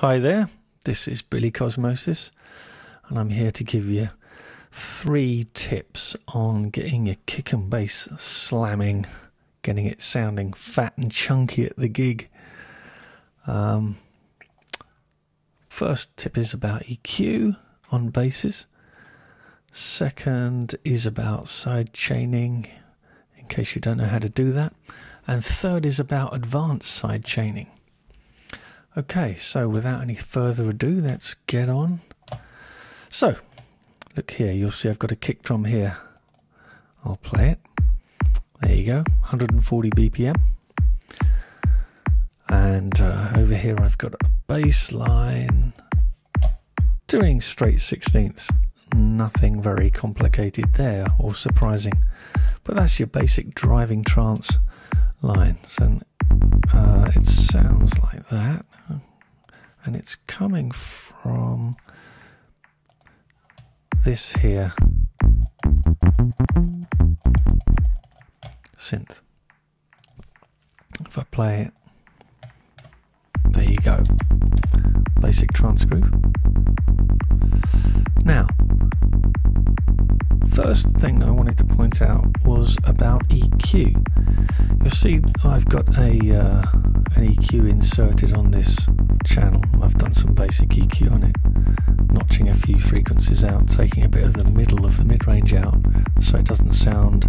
Hi there, this is Billy Cosmosis, and I'm here to give you three tips on getting your kick and bass slamming, getting it sounding fat and chunky at the gig. Um, first tip is about EQ on basses. Second is about side chaining, in case you don't know how to do that. And third is about advanced side chaining. Okay, so without any further ado, let's get on. So, look here, you'll see I've got a kick drum here. I'll play it. There you go, 140 BPM. And uh, over here I've got a bass line doing straight sixteenths. Nothing very complicated there or surprising. But that's your basic driving trance lines. And uh, it sounds like that and it's coming from this here synth. If I play it, there you go. Basic trance groove. Now, first thing I wanted to point out was about EQ. You'll see I've got a uh, an EQ inserted on this channel. I've done some basic EQ on it, notching a few frequencies out, taking a bit of the middle of the mid range out so it doesn't sound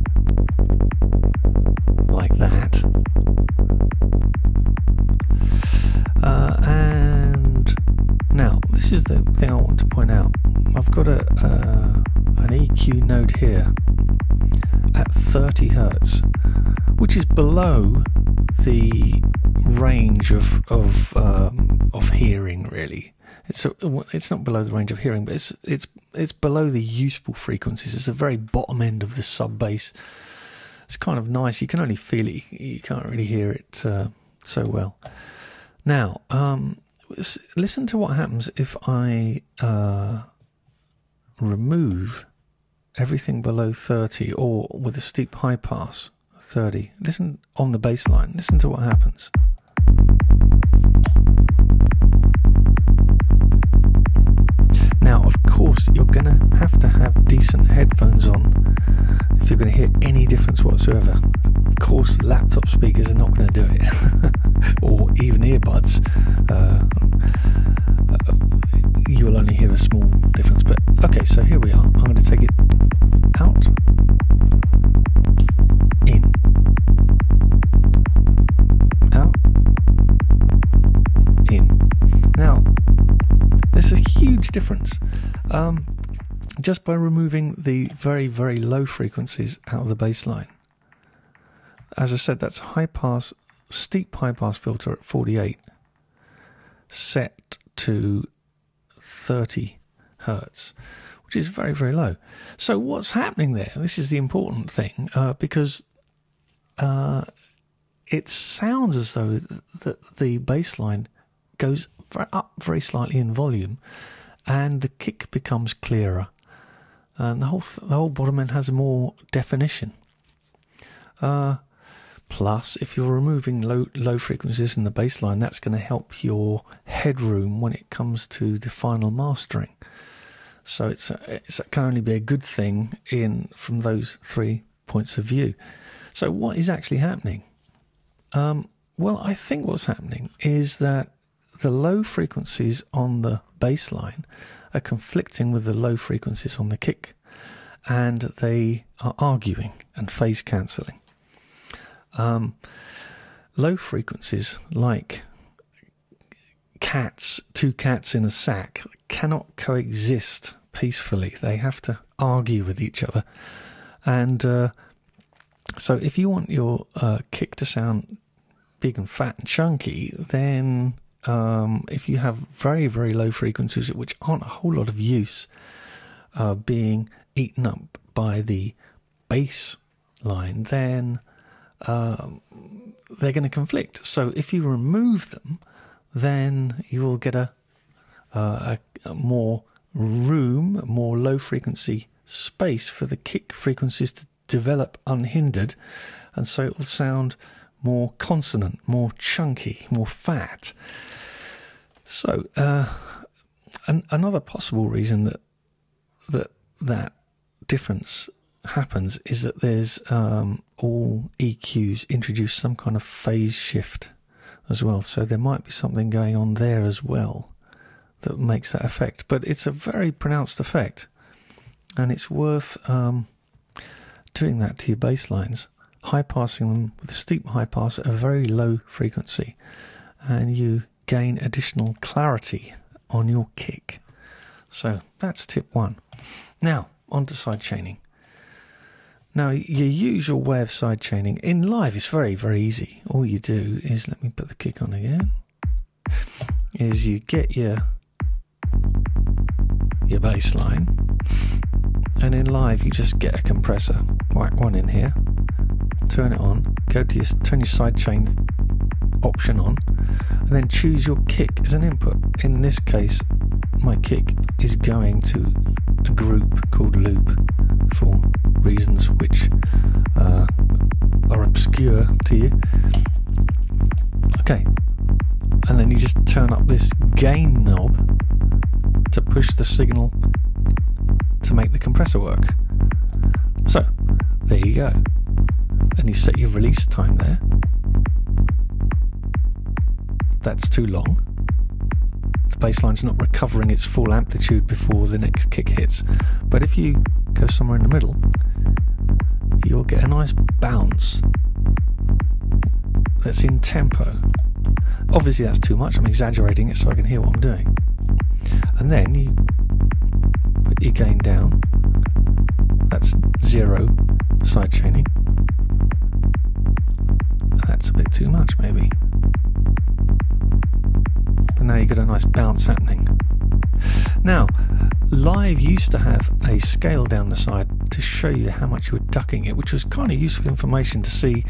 like that. Uh, and now, this is the thing I want to point out. I've got a uh, an EQ node here at 30 hertz, which is below the range of of um, of hearing. Really, it's a, it's not below the range of hearing, but it's it's it's below the useful frequencies. It's the very bottom end of the sub bass. It's kind of nice. You can only feel it. You can't really hear it uh, so well. Now, um, listen to what happens if I uh, remove everything below 30 or with a steep high pass 30. Listen on the bass line. Listen to what happens. Now, of course, you're going to have to have decent headphones on if you're going to hear any difference whatsoever. Of course, laptop speakers are not going to do it, or even earbuds. Uh, uh, you will only hear a small difference. But okay, so here we are. I'm going to take it out, huge difference. Um, just by removing the very, very low frequencies out of the bass line. As I said, that's high pass, steep high pass filter at 48, set to 30 hertz, which is very, very low. So, what's happening there? This is the important thing uh, because uh, it sounds as though the, the bass line goes up very slightly in volume and the kick becomes clearer and the whole the whole bottom end has more definition. Uh, plus, if you're removing low low frequencies in the bass line, that's going to help your headroom when it comes to the final mastering. So it's a, it's a, can only be a good thing in from those three points of view. So what is actually happening? Um, well, I think what's happening is that the low frequencies on the bass line are conflicting with the low frequencies on the kick, and they are arguing and phase cancelling. Um, low frequencies, like cats, two cats in a sack, cannot coexist peacefully. They have to argue with each other. And uh, so, if you want your uh, kick to sound big and fat and chunky, then um, if you have very, very low frequencies, which aren't a whole lot of use, uh, being eaten up by the bass line, then um, they're going to conflict. So if you remove them, then you will get a, uh, a, a more room, more low frequency space for the kick frequencies to develop unhindered, and so it will sound more consonant, more chunky, more fat. So, uh, an, another possible reason that that that difference happens is that there's um, all EQs introduce some kind of phase shift as well. So there might be something going on there as well that makes that effect. But it's a very pronounced effect, and it's worth um, doing that to your bass lines, high passing them with a steep high pass at a very low frequency, and you gain additional clarity on your kick. So that's tip one. Now, on to side chaining. Now, your usual way of side chaining in live is very, very easy. All you do is, let me put the kick on again, is you get your your bass line, and in live you just get a compressor, whack one in here, turn it on, go to your turn your side chain option on, and then choose your kick as an input. In this case, my kick is going to a group called loop for reasons which uh, are obscure to you. Okay, and then you just turn up this gain knob to push the signal to make the compressor work. So, there you go. And you set your release time there. That's too long. The bassline's not recovering its full amplitude before the next kick hits. But if you go somewhere in the middle, you'll get a nice bounce that's in tempo. Obviously, that's too much. I'm exaggerating it so I can hear what I'm doing. And then you put your gain down. That's zero side chaining. That's a bit too much, maybe. But now you've got a nice bounce happening. Now, Live used to have a scale down the side to show you how much you were ducking it, which was kind of useful information to see.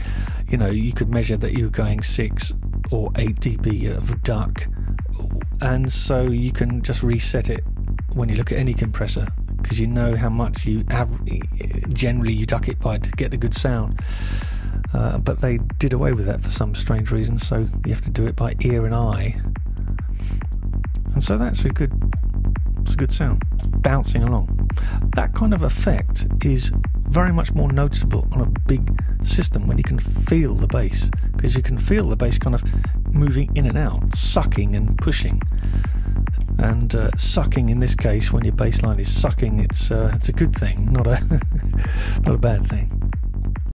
You know, you could measure that you were going 6 or 8 dB of duck and so you can just reset it when you look at any compressor because you know how much you av- generally you duck it by to get a good sound. Uh, but they did away with that for some strange reason, so you have to do it by ear and eye. And so that's a good, it's a good sound, bouncing along. That kind of effect is very much more noticeable on a big system when you can feel the bass because you can feel the bass kind of moving in and out, sucking and pushing. And uh, sucking in this case, when your bass line is sucking, it's uh, it's a good thing, not a not a bad thing.